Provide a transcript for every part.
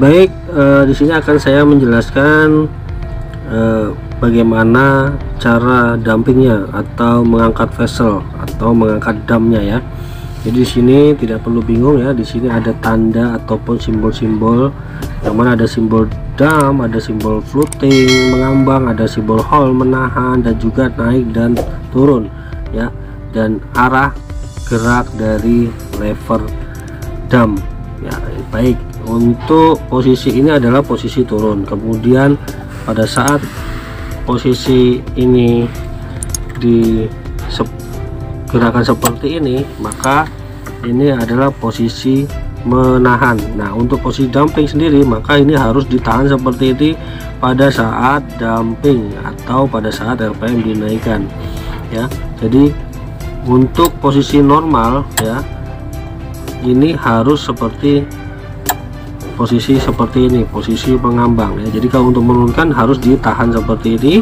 baik eh, di sini akan saya menjelaskan eh, bagaimana cara dumpingnya atau mengangkat vessel atau mengangkat damnya ya. Jadi di sini tidak perlu bingung ya di sini ada tanda ataupun simbol-simbol. Yang mana ada simbol dam ada simbol floating mengambang ada simbol hole menahan dan juga naik dan turun ya. Dan arah gerak dari lever dam ya baik. Untuk posisi ini adalah posisi turun. Kemudian pada saat posisi ini di gerakan seperti ini maka ini adalah posisi menahan. Nah untuk posisi dumping sendiri maka ini harus ditahan seperti ini pada saat dumping atau pada saat RPM dinaikkan ya. Jadi untuk posisi normal ya ini harus seperti posisi seperti ini posisi pengambang ya. Jadi kalau untuk menurunkan harus ditahan seperti ini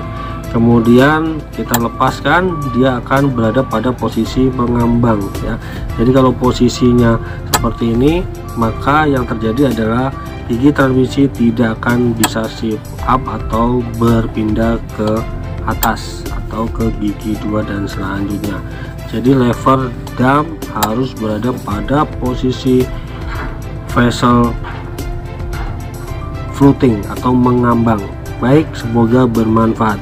kemudian kita lepaskan dia akan berada pada posisi mengambang ya. Jadi kalau posisinya seperti ini maka yang terjadi adalah gigi transmisi tidak akan bisa shift up atau berpindah ke atas atau ke gigi dua dan selanjutnya. Jadi lever dam harus berada pada posisi vessel floating atau mengambang. Baik semoga bermanfaat